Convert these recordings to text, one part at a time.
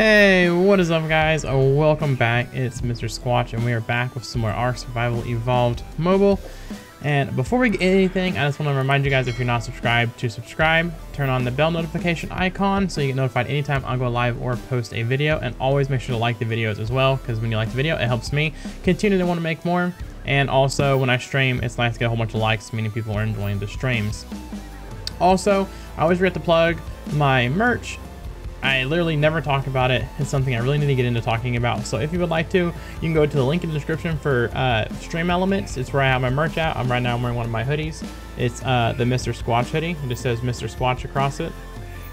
Hey, what is up guys? Uh, welcome back. It's Mr. Squatch and we are back with some more Ark Survival Evolved Mobile. And before we get anything, I just want to remind you guys if you're not subscribed to subscribe, turn on the bell notification icon so you get notified anytime I go live or post a video. And always make sure to like the videos as well because when you like the video, it helps me continue to want to make more. And also when I stream, it's nice to get a whole bunch of likes, meaning people are enjoying the streams. Also, I always forget to plug my merch I literally never talk about it. It's something I really need to get into talking about. So if you would like to, you can go to the link in the description for uh, Stream Elements. It's where I have my merch at. I'm right now wearing one of my hoodies. It's uh, the Mr. Squatch hoodie. It just says Mr. Squatch across it.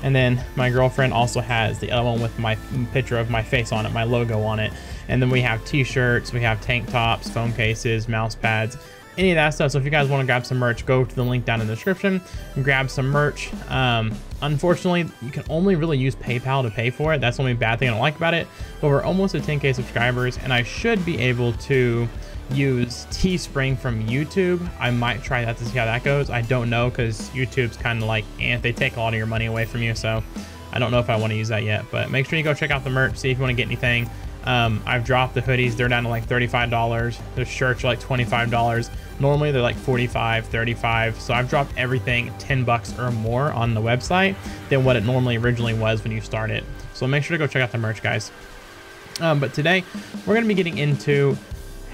And then my girlfriend also has the other one with my picture of my face on it, my logo on it. And then we have t-shirts, we have tank tops, phone cases, mouse pads, any of that stuff. So if you guys want to grab some merch, go to the link down in the description and grab some merch. Um, unfortunately, you can only really use PayPal to pay for it. That's the only bad thing I don't like about it. But we're almost at 10k subscribers, and I should be able to use Teespring from YouTube. I might try that to see how that goes. I don't know because YouTube's kind of like, eh, they take a lot of your money away from you. So I don't know if I want to use that yet. But make sure you go check out the merch, see if you want to get anything. Um, I've dropped the hoodies. They're down to like $35. The shirts are like $25. Normally they're like 45, 35. So I've dropped everything 10 bucks or more on the website than what it normally originally was when you start it. So make sure to go check out the merch, guys. Um, but today we're going to be getting into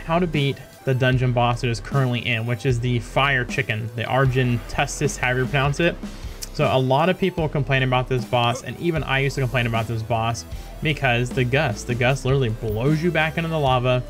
how to beat the dungeon boss that is currently in, which is the fire chicken, the Argentustus, however you pronounce it. So a lot of people complain about this boss, and even I used to complain about this boss because the gust, the gust literally blows you back into the lava,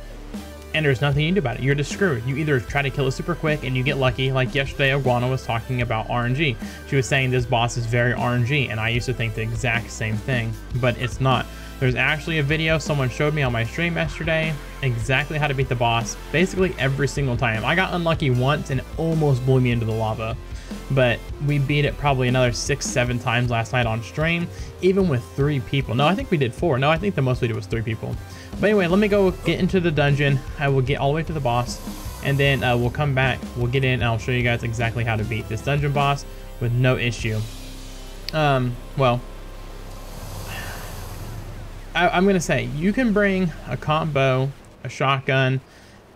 and there's nothing you can do about it. You're just screwed. You either try to kill it super quick and you get lucky, like yesterday Iguana was talking about RNG. She was saying this boss is very RNG, and I used to think the exact same thing, but it's not. There's actually a video someone showed me on my stream yesterday, exactly how to beat the boss, basically every single time. I got unlucky once and almost blew me into the lava but we beat it probably another six, seven times last night on stream, even with three people. No, I think we did four. No, I think the most we did was three people. But anyway, let me go get into the dungeon. I will get all the way to the boss, and then uh, we'll come back, we'll get in, and I'll show you guys exactly how to beat this dungeon boss with no issue. Um, well, I, I'm going to say, you can bring a combo, a shotgun,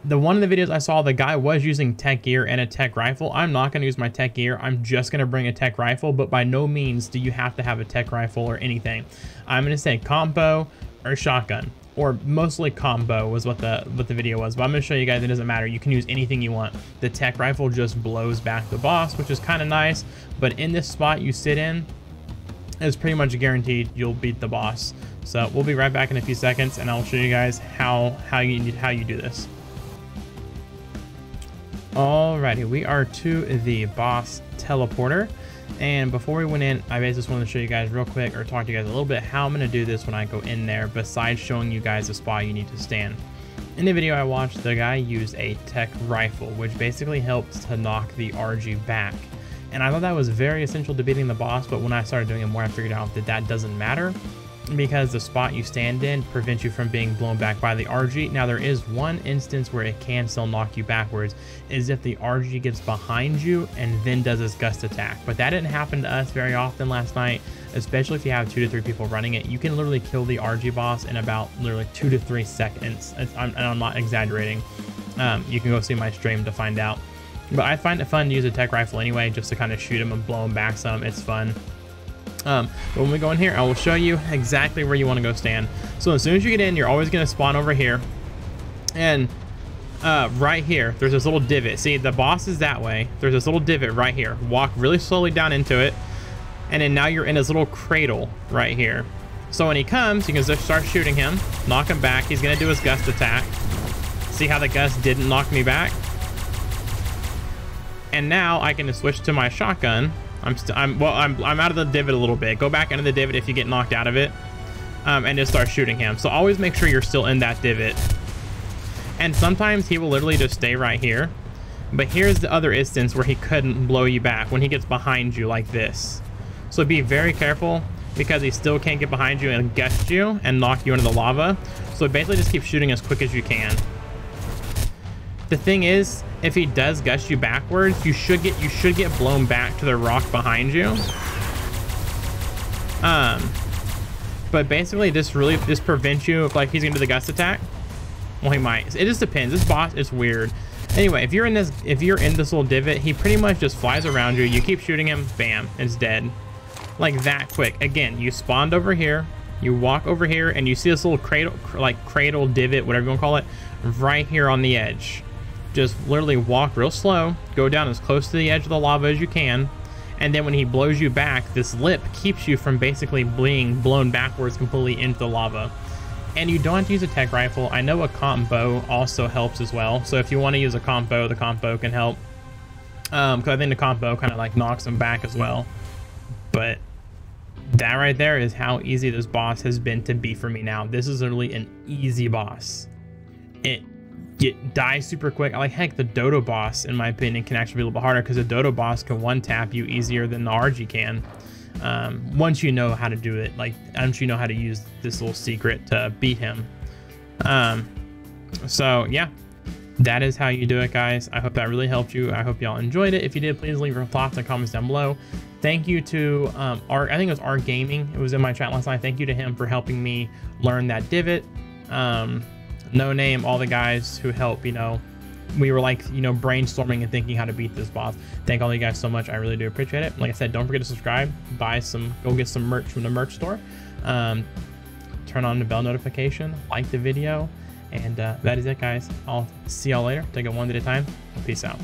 the one of the videos I saw, the guy was using tech gear and a tech rifle. I'm not going to use my tech gear. I'm just going to bring a tech rifle, but by no means do you have to have a tech rifle or anything. I'm going to say combo or shotgun or mostly combo was what the what the video was but i'm going to show you guys it doesn't matter you can use anything you want the tech rifle just blows back the boss which is kind of nice but in this spot you sit in it's pretty much guaranteed you'll beat the boss so we'll be right back in a few seconds and i'll show you guys how how you how you do this Alrighty, we are to the boss teleporter. And before we went in, I basically just wanted to show you guys real quick or talk to you guys a little bit how I'm going to do this when I go in there besides showing you guys the spot you need to stand. In the video I watched, the guy used a tech rifle, which basically helps to knock the Argy back. And I thought that was very essential to beating the boss, but when I started doing it more, I figured out that that doesn't matter because the spot you stand in prevents you from being blown back by the Argy. Now there is one instance where it can still knock you backwards, is if the Argy gets behind you and then does its gust attack. But that didn't happen to us very often last night, especially if you have two to three people running it. You can literally kill the Argy boss in about literally two to three seconds. I'm, and I'm not exaggerating. Um, you can go see my stream to find out. But I find it fun to use a tech rifle anyway, just to kind of shoot them and blow them back some. It's fun. Um, but when we go in here, I will show you exactly where you want to go stand. So as soon as you get in, you're always going to spawn over here. And uh, right here, there's this little divot. See, the boss is that way. There's this little divot right here. Walk really slowly down into it. And then now you're in his little cradle right here. So when he comes, you can just start shooting him. Knock him back. He's going to do his gust attack. See how the gust didn't knock me back? And now I can switch to my shotgun I'm I'm, well, I'm, I'm out of the divot a little bit. Go back into the divot if you get knocked out of it. Um, and just start shooting him. So always make sure you're still in that divot. And sometimes he will literally just stay right here. But here's the other instance where he couldn't blow you back when he gets behind you like this. So be very careful because he still can't get behind you and gust you and knock you into the lava. So basically just keep shooting as quick as you can. The thing is, if he does gust you backwards, you should get you should get blown back to the rock behind you. Um, but basically this really this prevents you if like he's gonna do the gust attack. Well, he might. It just depends. This boss is weird. Anyway, if you're in this if you're in this little divot, he pretty much just flies around you. You keep shooting him, bam, it's dead. Like that quick. Again, you spawned over here, you walk over here, and you see this little cradle like cradle divot, whatever you want to call it, right here on the edge. Just literally walk real slow, go down as close to the edge of the lava as you can, and then when he blows you back, this lip keeps you from basically being blown backwards completely into the lava. And you don't have to use a tech rifle. I know a comp bow also helps as well. So if you want to use a comp bow, the comp bow can help. Um, because I think the comp bow kind of like knocks them back as well. But that right there is how easy this boss has been to be for me now. This is literally an easy boss. It get die super quick. Like heck the Dodo boss in my opinion can actually be a little bit harder because the Dodo boss can one tap you easier than the Argy can. Um, once you know how to do it, like once you know how to use this little secret to beat him. Um, so yeah, that is how you do it, guys. I hope that really helped you. I hope y'all enjoyed it. If you did, please leave your thoughts and comments down below. Thank you to um, Art. I think it was Art Gaming. It was in my chat last night. Thank you to him for helping me learn that divot. Um, no name, all the guys who help, you know, we were like, you know, brainstorming and thinking how to beat this boss. Thank all you guys so much. I really do appreciate it. Like I said, don't forget to subscribe, buy some, go get some merch from the merch store. Um, turn on the bell notification, like the video, and uh, that is it, guys. I'll see y'all later. Take it one at a time. Peace out.